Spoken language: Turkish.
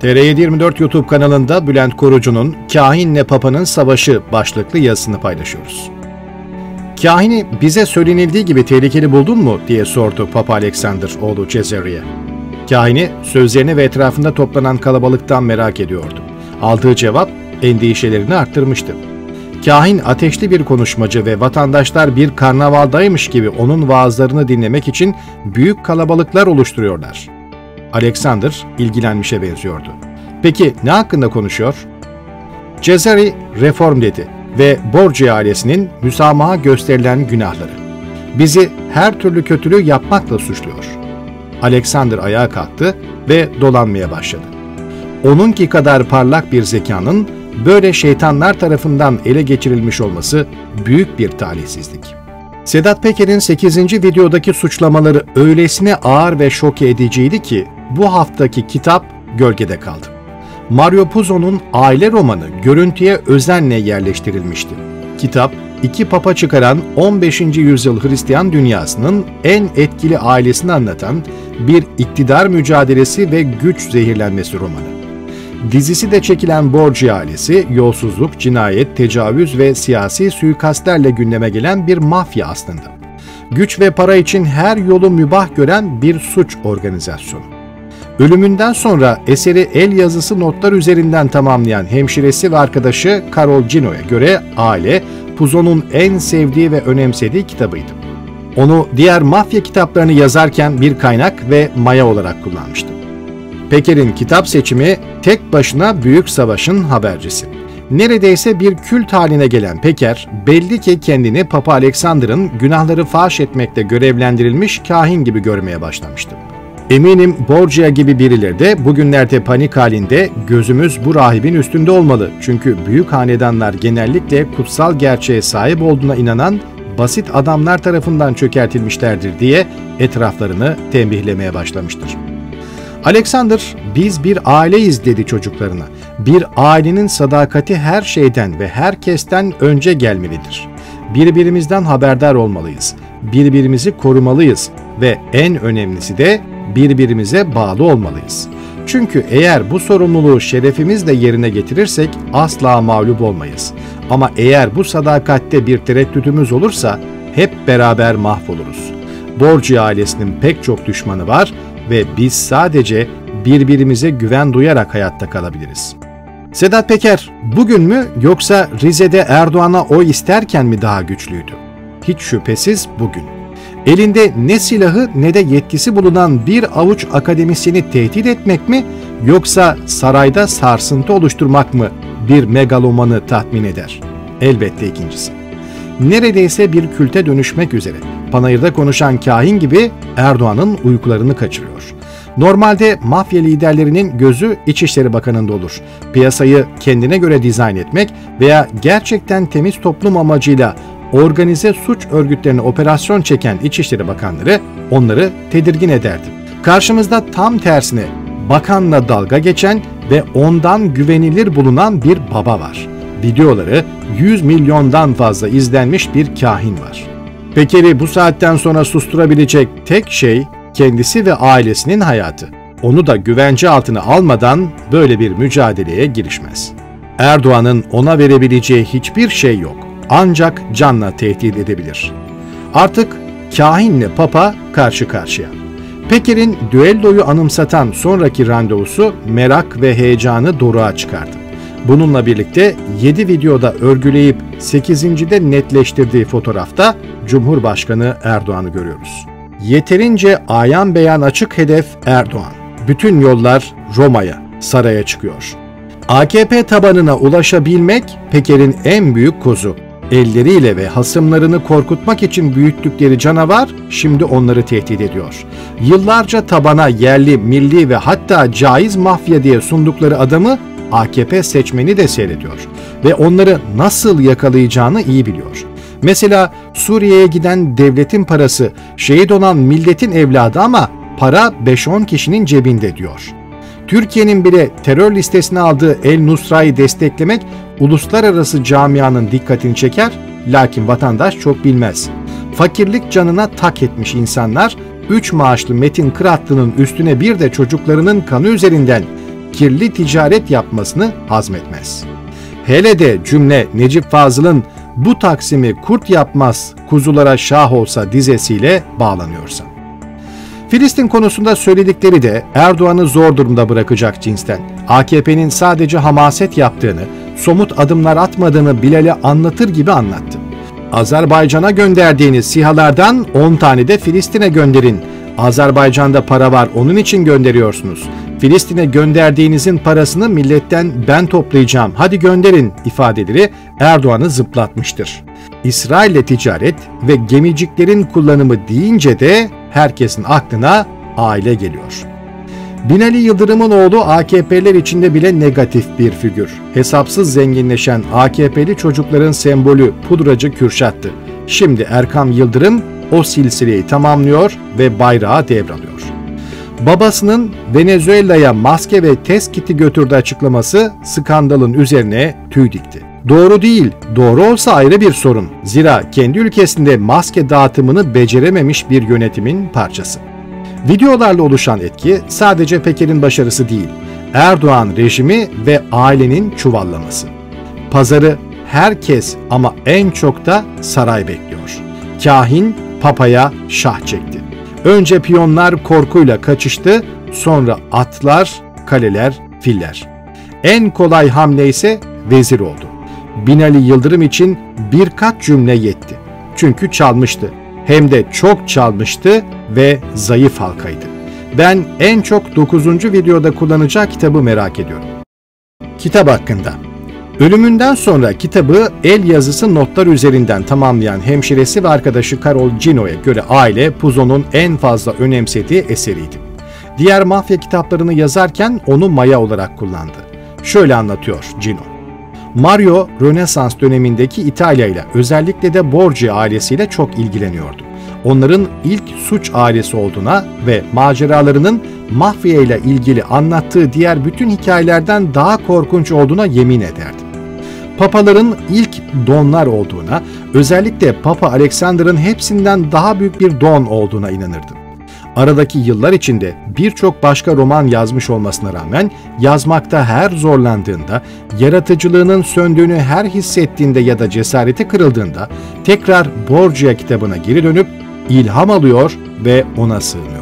TR724 YouTube kanalında Bülent Korucu'nun Kahinle Papa'nın Savaşı başlıklı yazısını paylaşıyoruz. Kahini bize söylenildiği gibi tehlikeli buldun mu diye sordu Papa Alexander oğlu Cesare'ye. Kahini sözlerini ve etrafında toplanan kalabalıktan merak ediyordu. Aldığı cevap endişelerini arttırmıştı. Kahin ateşli bir konuşmacı ve vatandaşlar bir karnavaldaymış gibi onun vaazlarını dinlemek için büyük kalabalıklar oluşturuyorlar. Alexander ilgilenmişe benziyordu. Peki ne hakkında konuşuyor? Cesare reform dedi ve Borgia ailesinin müsamaha gösterilen günahları. Bizi her türlü kötülüğü yapmakla suçluyor. Alexander ayağa kalktı ve dolanmaya başladı. Onunki kadar parlak bir zekanın böyle şeytanlar tarafından ele geçirilmiş olması büyük bir talihsizlik. Sedat Peker'in 8. videodaki suçlamaları öylesine ağır ve şok ediciydi ki bu haftaki kitap gölgede kaldı. Mario Puzo'nun aile romanı görüntüye özenle yerleştirilmişti. Kitap, iki papa çıkaran 15. yüzyıl Hristiyan dünyasının en etkili ailesini anlatan bir iktidar mücadelesi ve güç zehirlenmesi romanı. Dizisi de çekilen Borgia ailesi, yolsuzluk, cinayet, tecavüz ve siyasi suikastlerle gündeme gelen bir mafya aslında. Güç ve para için her yolu mübah gören bir suç organizasyonu. Ölümünden sonra eseri el yazısı notlar üzerinden tamamlayan hemşiresi ve arkadaşı Carol Gino'ya göre aile, Puzo'nun en sevdiği ve önemsediği kitabıydı. Onu diğer mafya kitaplarını yazarken bir kaynak ve maya olarak kullanmıştı. Peker'in kitap seçimi tek başına Büyük Savaş'ın habercisi. Neredeyse bir kült haline gelen Peker, belli ki kendini Papa Alexander'ın günahları faş etmekte görevlendirilmiş kahin gibi görmeye başlamıştı. Eminim Borgia gibi birileri de bugünlerde panik halinde gözümüz bu rahibin üstünde olmalı. Çünkü büyük hanedanlar genellikle kutsal gerçeğe sahip olduğuna inanan basit adamlar tarafından çökertilmişlerdir diye etraflarını tembihlemeye başlamıştır. Alexander, biz bir aileyiz dedi çocuklarına. Bir ailenin sadakati her şeyden ve herkesten önce gelmelidir. Birbirimizden haberdar olmalıyız. Birbirimizi korumalıyız ve en önemlisi de birbirimize bağlı olmalıyız. Çünkü eğer bu sorumluluğu şerefimizle yerine getirirsek asla mağlup olmayız. Ama eğer bu sadakatte bir tereddütümüz olursa hep beraber mahvoluruz. Borgia ailesinin pek çok düşmanı var ve biz sadece birbirimize güven duyarak hayatta kalabiliriz. Sedat Peker bugün mü yoksa Rize'de Erdoğan'a oy isterken mi daha güçlüydü? Hiç şüphesiz bugün. Elinde ne silahı ne de yetkisi bulunan bir avuç akademisyeni tehdit etmek mi yoksa sarayda sarsıntı oluşturmak mı bir megalomanı tatmin eder? Elbette ikincisi. Neredeyse bir külte dönüşmek üzere panayırda konuşan kahin gibi Erdoğan'ın uykularını kaçırıyor. Normalde mafya liderlerinin gözü İçişleri Bakanı'nda olur. Piyasayı kendine göre dizayn etmek veya gerçekten temiz toplum amacıyla organize suç örgütlerine operasyon çeken İçişleri Bakanları onları tedirgin ederdi. Karşımızda tam tersine bakanla dalga geçen ve ondan güvenilir bulunan bir baba var. Videoları 100 milyondan fazla izlenmiş bir kahin var. Peker'i bu saatten sonra susturabilecek tek şey kendisi ve ailesinin hayatı. Onu da güvence altına almadan böyle bir mücadeleye girişmez. Erdoğan'ın ona verebileceği hiçbir şey yok. Ancak canla tehdit edebilir. Artık kahinle papa karşı karşıya. Peker'in düelloyu anımsatan sonraki randevusu merak ve heyecanı doruğa çıkardı. Bununla birlikte 7 videoda örgüleyip 8.de netleştirdiği fotoğrafta Cumhurbaşkanı Erdoğan'ı görüyoruz. Yeterince ayan beyan açık hedef Erdoğan. Bütün yollar Roma'ya, saraya çıkıyor. AKP tabanına ulaşabilmek Peker'in en büyük kozu. Elleriyle ve hasımlarını korkutmak için büyüttükleri canavar şimdi onları tehdit ediyor. Yıllarca tabana yerli, milli ve hatta caiz mafya diye sundukları adamı AKP seçmeni de seyrediyor ve onları nasıl yakalayacağını iyi biliyor. Mesela Suriye'ye giden devletin parası şehit olan milletin evladı ama para 5-10 kişinin cebinde diyor. Türkiye'nin bile terör listesine aldığı El Nusra'yı desteklemek uluslararası camianın dikkatini çeker, lakin vatandaş çok bilmez. Fakirlik canına tak etmiş insanlar, 3 maaşlı Metin Kıratlı'nın üstüne bir de çocuklarının kanı üzerinden kirli ticaret yapmasını hazmetmez. Hele de cümle Necip Fazıl'ın bu Taksim'i kurt yapmaz, kuzulara şah olsa dizesiyle bağlanıyorsa. Filistin konusunda söyledikleri de Erdoğan'ı zor durumda bırakacak cinsten. AKP'nin sadece hamaset yaptığını, somut adımlar atmadığını Bilal'e anlatır gibi anlattı. Azerbaycan'a gönderdiğiniz sihalardan 10 tane de Filistin'e gönderin. Azerbaycan'da para var onun için gönderiyorsunuz. Filistin'e gönderdiğinizin parasını milletten ben toplayacağım hadi gönderin ifadeleri Erdoğan'ı zıplatmıştır. İsrail'le ticaret ve gemiciklerin kullanımı deyince de herkesin aklına aile geliyor. Binali Yıldırım'ın oğlu AKP'ler içinde bile negatif bir figür. Hesapsız zenginleşen AKP'li çocukların sembolü pudracı Kürşat'tı. Şimdi Erkam Yıldırım o silsileyi tamamlıyor ve bayrağı devralıyor. Babasının Venezuela'ya maske ve test kiti götürdü açıklaması skandalın üzerine tüy dikti. Doğru değil, doğru olsa ayrı bir sorun. Zira kendi ülkesinde maske dağıtımını becerememiş bir yönetimin parçası. Videolarla oluşan etki sadece Peker'in başarısı değil, Erdoğan rejimi ve ailenin çuvallaması. Pazarı herkes ama en çok da saray bekliyor. Kahin papaya şah çekti. Önce piyonlar korkuyla kaçıştı, sonra atlar, kaleler, filler. En kolay hamle ise vezir oldu. Binali Yıldırım için birkaç cümle yetti. Çünkü çalmıştı. Hem de çok çalmıştı ve zayıf halkaydı. Ben en çok 9. videoda kullanacağı kitabı merak ediyorum. Kitap hakkında Ölümünden sonra kitabı el yazısı notlar üzerinden tamamlayan hemşiresi ve arkadaşı Carol Gino'ya göre aile Puzo'nun en fazla önemsediği eseriydi. Diğer mafya kitaplarını yazarken onu maya olarak kullandı. Şöyle anlatıyor Gino. Mario, Rönesans dönemindeki İtalya ile özellikle de Borgia ailesiyle çok ilgileniyordu. Onların ilk suç ailesi olduğuna ve maceralarının mafya ile ilgili anlattığı diğer bütün hikayelerden daha korkunç olduğuna yemin ederdi papaların ilk donlar olduğuna, özellikle Papa Alexander'ın hepsinden daha büyük bir don olduğuna inanırdım. Aradaki yıllar içinde birçok başka roman yazmış olmasına rağmen yazmakta her zorlandığında, yaratıcılığının söndüğünü her hissettiğinde ya da cesareti kırıldığında tekrar Borgia kitabına geri dönüp ilham alıyor ve ona sığınıyor.